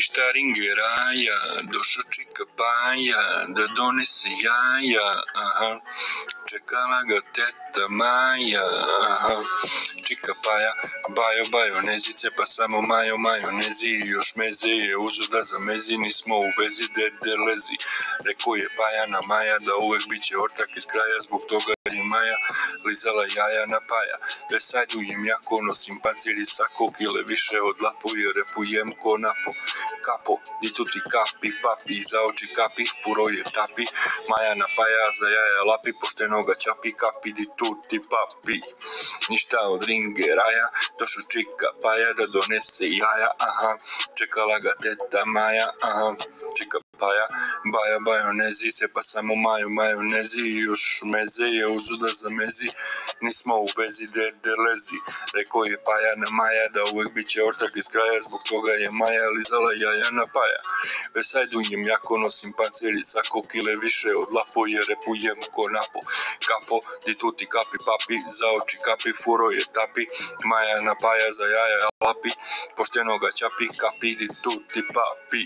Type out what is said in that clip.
Ništa ringeraja, došao čika paja, da donese jaja, aha. Čekala ga teta Maja, aha. Čika paja, bajo bajo nezice, pa samo majo majo nezi još meze je uzo da za mezi nismo u vezi dede lezi. Rekao je paja na Maja da uvek bit će ortak iz kraja, zbog toga je Maja lizala jaja na paja. Vesajdujem jako, nosim paciri sako, kile više od lapo i repujem ko napo. Kapo, di tu ti kapi, papi, za oči kapi, furo je tapi. Maja na paja, za jaja lapi, pošteno ga čapi, kapi, di ti papi. Ništa od ringeraja, došao čika paja da donese jaja, aha. Čekala ga teta Maja, aha. Čika paja, baja bajonezi se pa samo maju majonezi još meze je uzuda za mezi, nismo u vezi dede lezi. Rekao je paja na Maja da uvek bit će ortak iz kraja, zbog toga je Maja lizala jaja na paja. Vesajdujem jako, nosim paceri sako kile više od lapo je repujem ko napo. Kapo, di tuti kapi papi, za oči kapi, furo je tapi, Maja na paja za jaja lapi, pošteno ga čapi, kapi di tuti papi.